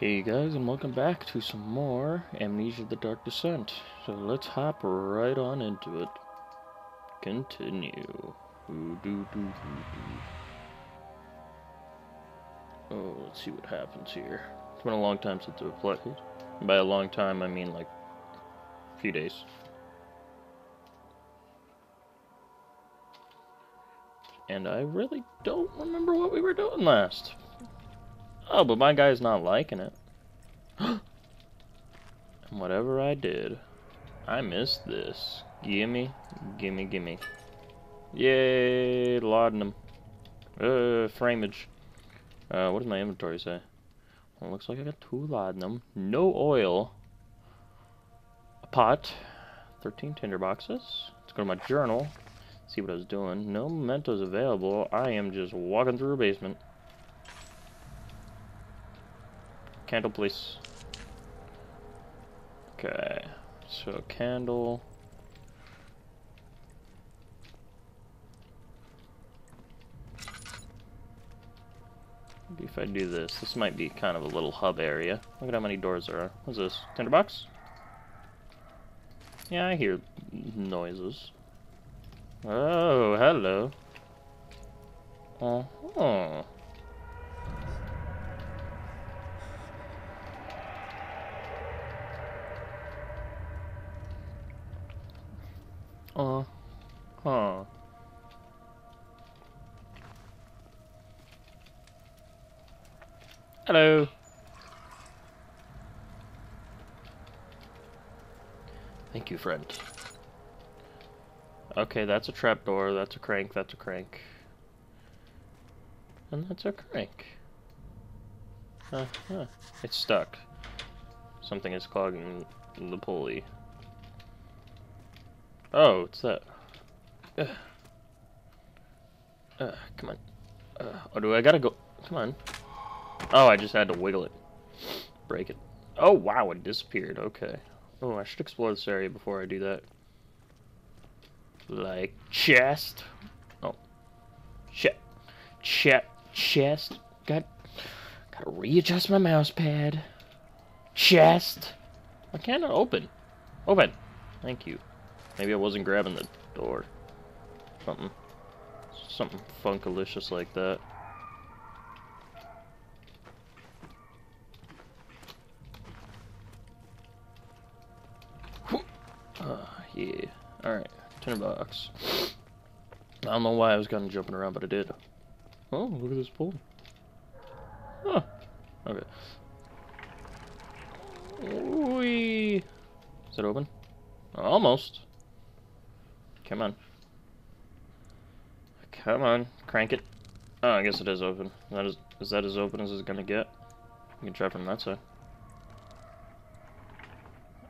Hey guys, and welcome back to some more Amnesia the Dark Descent. So let's hop right on into it. Continue. Ooh, doo, doo, doo. Oh, let's see what happens here. It's been a long time since I've played. By a long time, I mean like a few days. And I really don't remember what we were doing last. Oh, but my guy's not liking it. and whatever I did, I missed this. Gimme, gimme, gimme. Yay, laudanum. Uh, framage. Uh, what does my inventory say? Well, looks like I got two laudanum. No oil. A pot. 13 tinder boxes. Let's go to my journal. See what I was doing. No mementos available. I am just walking through a basement. Candle, please. Okay, so candle. Maybe if I do this, this might be kind of a little hub area. Look at how many doors there are. What's this? Tinderbox? Yeah, I hear noises. Oh, hello. Uh Uh huh. Hello. Thank you, friend. Okay, that's a trapdoor, that's a crank, that's a crank. And that's a crank. Uh huh. It's stuck. Something is clogging the pulley. Oh, it's that. Uh, uh, come on. Uh, oh, do I gotta go? Come on. Oh, I just had to wiggle it. Break it. Oh, wow, it disappeared. Okay. Oh, I should explore this area before I do that. Like, chest. Oh. Shit. Chest. Chest. Got. Gotta readjust my mouse pad. Chest. Why can't open? Open. Thank you. Maybe I wasn't grabbing the door. Something. Something funkalicious like that. Uh, yeah. Alright. Bucks. I don't know why I was kind of jumping around, but I did. Oh, look at this pool. Huh. Okay. Wee. Is it open? Almost. Come on. Come on, crank it. Oh, I guess it is open. That is is that as open as it's gonna get? You can try from that side.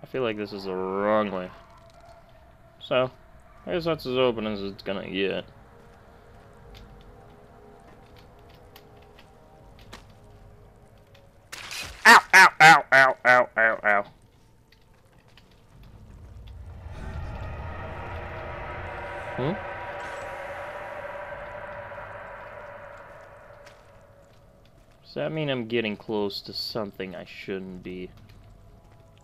I feel like this is the wrong way. So, I guess that's as open as it's gonna get. Ow, ow, ow, ow, ow. Hmm? Does that mean I'm getting close to something I shouldn't be?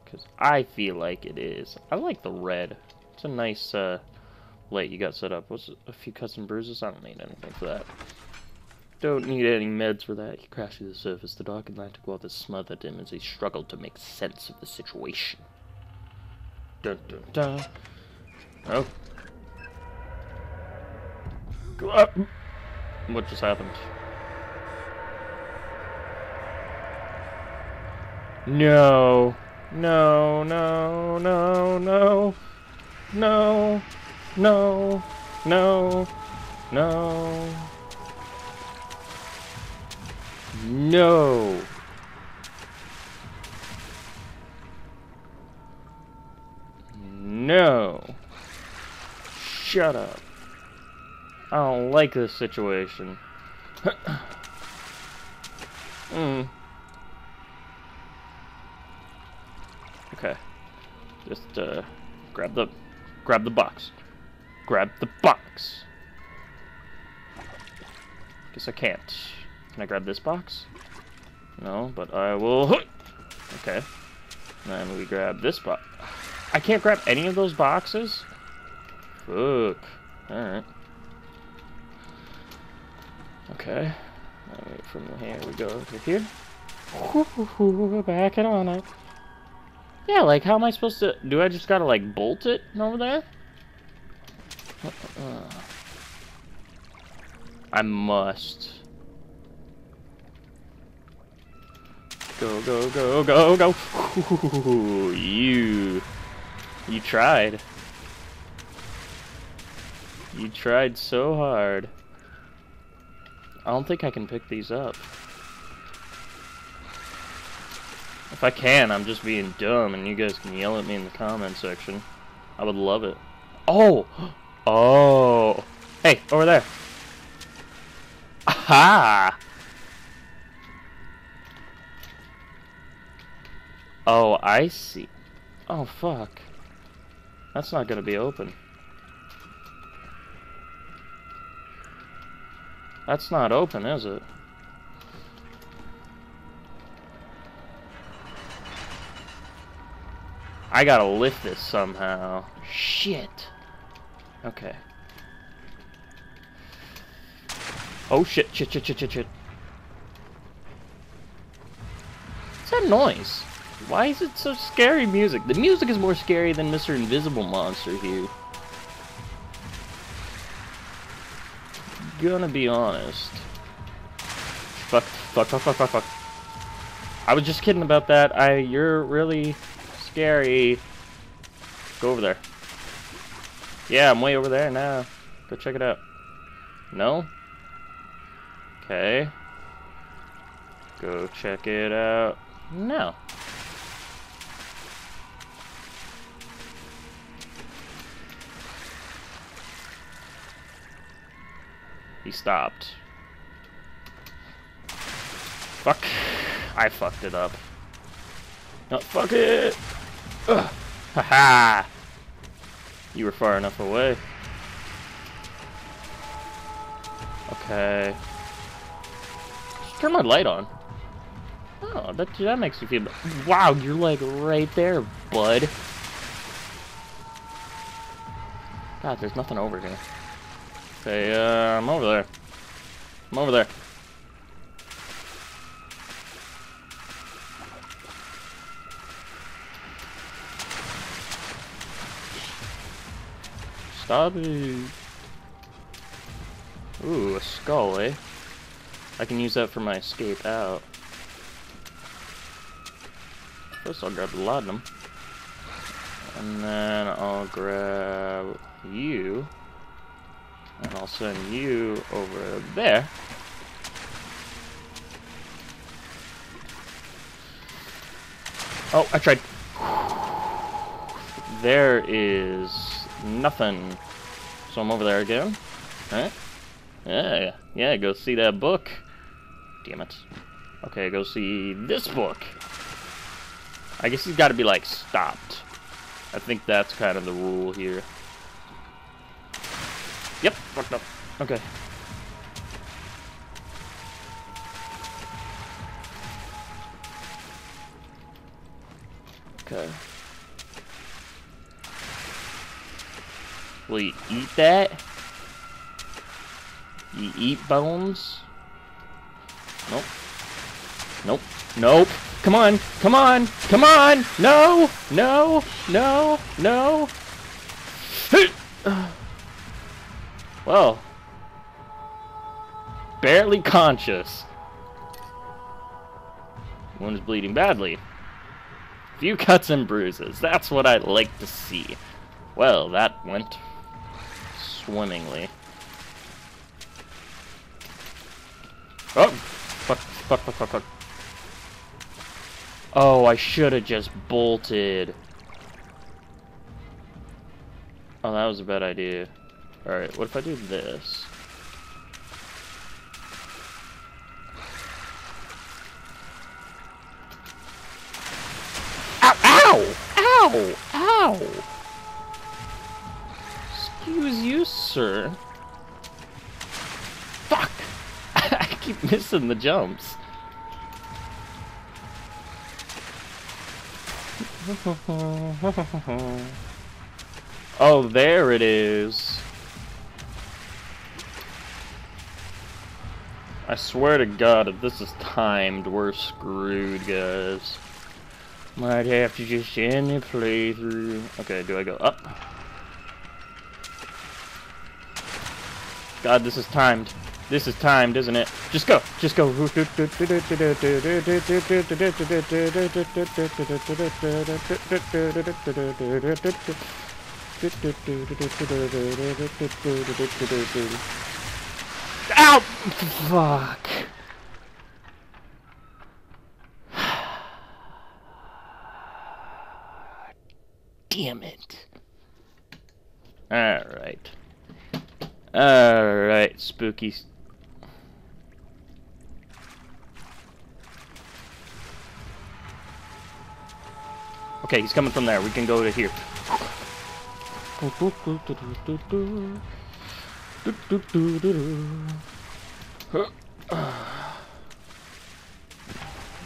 Because I feel like it is. I like the red. It's a nice uh, light you got set up. What's a few cuts and bruises? I don't need anything for that. Don't need any meds for that. He crashed to the surface. The dark Atlantic water smothered him as he struggled to make sense of the situation. Dun dun dun. Oh. What just happened? No. No, no, no, no. No. No. No. No. No. No. Shut up. I don't like this situation. Hmm. Okay. Just uh grab the grab the box. Grab the box. Guess I can't. Can I grab this box? No, but I will Okay. Then we grab this box. I can't grab any of those boxes? Fuck. Alright. Okay. Alright, from here we go to here. Back it on it. Yeah, like, how am I supposed to... Do I just gotta, like, bolt it over there? Uh, I must. Go, go, go, go, go! Ooh, you... You tried. You tried so hard. I don't think I can pick these up. If I can, I'm just being dumb, and you guys can yell at me in the comment section. I would love it. Oh! Oh! Hey, over there! Aha! Oh, I see. Oh, fuck. That's not gonna be open. That's not open, is it? I gotta lift this somehow. Shit. Okay. Oh shit, shit, shit, shit, shit, shit. What's that noise? Why is it so scary music? The music is more scary than Mr. Invisible Monster here. Gonna be honest. Fuck, fuck, fuck, fuck, fuck, fuck. I was just kidding about that. I, you're really scary. Go over there. Yeah, I'm way over there now. Go check it out. No? Okay. Go check it out. No. He stopped. Fuck. I fucked it up. No, fuck it! Ugh. Haha! You were far enough away. Okay. Just turn my light on. Oh, that, that makes you feel... Wow, you're like right there, bud. God, there's nothing over here. Okay, uh, I'm over there. I'm over there. Stop. Ooh, a skull, eh? I can use that for my escape out. First I'll grab the laudanum. And then I'll grab you. And I'll send you over there. Oh, I tried. There is nothing. So I'm over there again. Alright. Yeah, yeah, go see that book. Damn it. Okay, go see this book. I guess he's got to be, like, stopped. I think that's kind of the rule here. Yep, fucked up. Okay. Okay. Will you eat that? You eat bones? Nope. Nope. Nope. Come on. Come on. Come on. No. No. No. No. well. Barely conscious. One is bleeding badly. Few cuts and bruises. That's what I like to see. Well, that went swimmingly. Oh! Fuck, fuck, fuck, fuck, fuck. Oh, I should have just bolted. Oh, that was a bad idea. Alright, what if I do this? Ow! Ow! Ow! Ow! Excuse you, sir. Fuck! I keep missing the jumps. oh, there it is. I swear to God, if this is timed, we're screwed, guys. Might have to just end the playthrough. Okay, do I go up? God, this is timed. This is timed, isn't it? Just go. Just go. Ow! Fuck. Damn it. Alright. Alright, spooky. Okay, he's coming from there. We can go to here.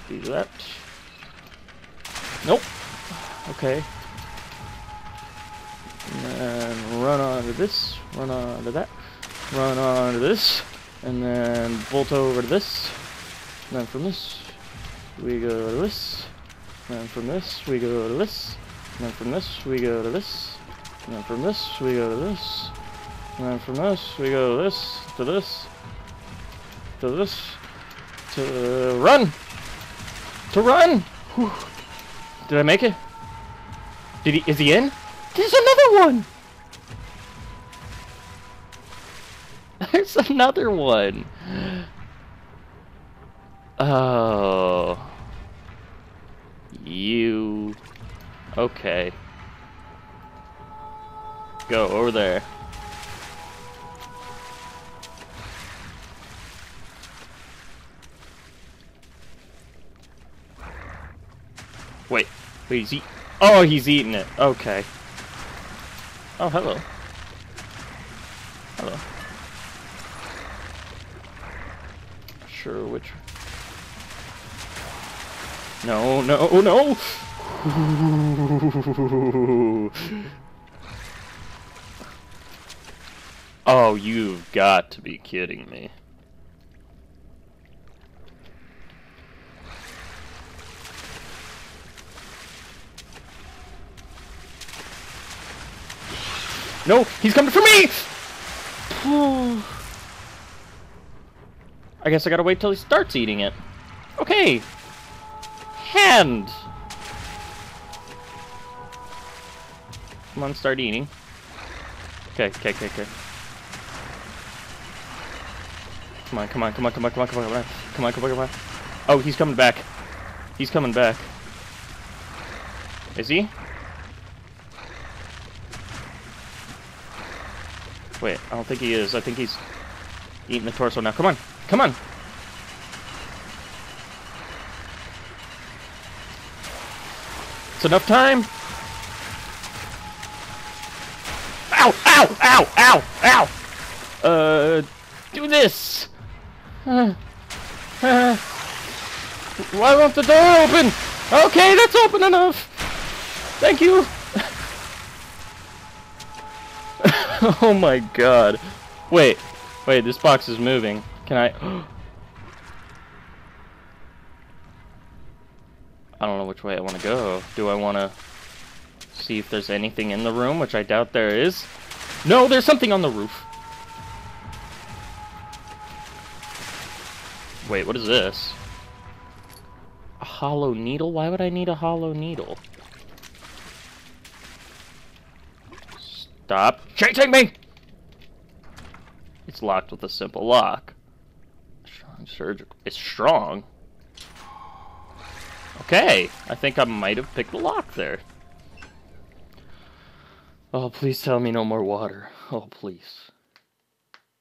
Do that. Nope. Okay. And run onto this, run onto that, run onto this, and then bolt over to this. And then from this, we go to this. And then from this, we go to this. And then from this, we go to this. And then from this, we go to this. And then from this, we go to this, to this, to this, to run! To run! Whew. Did I make it? Did he, is he in? There's another one! There's another one! Oh. You. Okay. Go over there. Wait, wait, is he? Oh, he's eating it. Okay. Oh. Hello. Sure, which... No, no, no! oh, you've got to be kidding me. No, he's coming for me! Oh. I guess I gotta wait till he starts eating it. Okay. Hand. Come on, start eating. Okay, okay, okay, okay. Come on, come on, come on, come on, come on, come on, come on, come on, come on, come on. Oh, he's coming back. He's coming back. Is he? Wait, I don't think he is. I think he's eating the torso now. Come on, come on. It's enough time. Ow, ow, ow, ow, ow. Uh, do this. Uh, uh, why won't the door open? Okay, that's open enough. Thank you. oh my god. Wait, wait, this box is moving. Can I... I don't know which way I want to go. Do I want to see if there's anything in the room, which I doubt there is? No, there's something on the roof. Wait, what is this? A hollow needle? Why would I need a hollow needle? Stop chasing me! It's locked with a simple lock. Surgical. It's strong. Okay, I think I might have picked the lock there. Oh, please tell me no more water. Oh, please.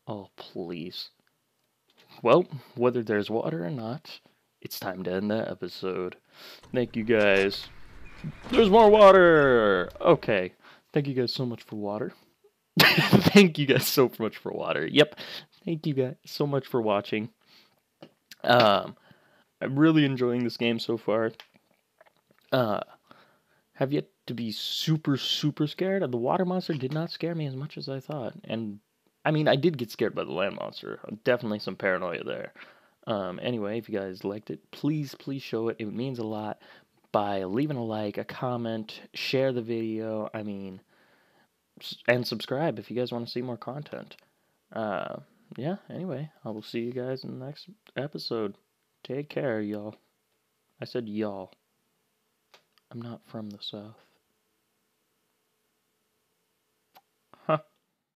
Oh, please. Well, whether there's water or not, it's time to end that episode. Thank you guys. There's more water! Okay. Thank you guys so much for water. Thank you guys so much for water. Yep. Thank you guys so much for watching. Um, I'm really enjoying this game so far. Uh, have yet to be super, super scared. The water monster did not scare me as much as I thought. And I mean, I did get scared by the land monster. Definitely some paranoia there. Um, anyway, if you guys liked it, please, please show it. It means a lot by leaving a like, a comment, share the video. I mean, and subscribe if you guys want to see more content. Uh, yeah, anyway, I will see you guys in the next episode. Take care, y'all. I said y'all. I'm not from the South.